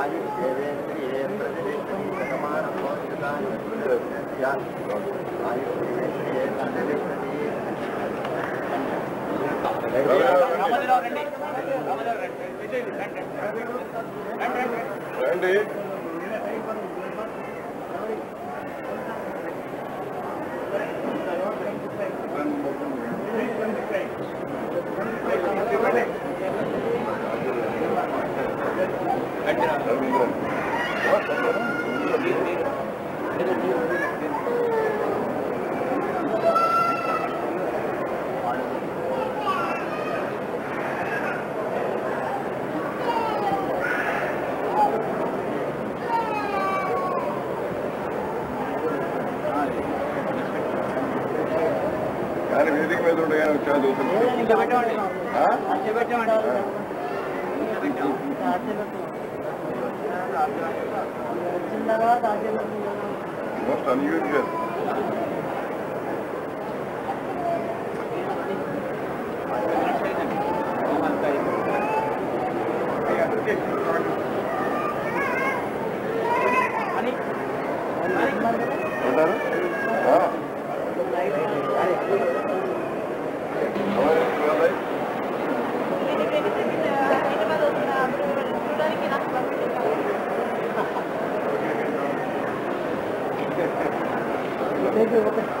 आयुर्देवेन्द्रिये आयुर्देवेन्द्रिये రండి కానీ వేదిక మీద ఉండగానే వచ్చా చదువుతున్నాను మోస్ట్ అన్యూజువల్ ఉంటారు Thank you. Okay.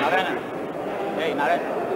Narena. Hey, Narena.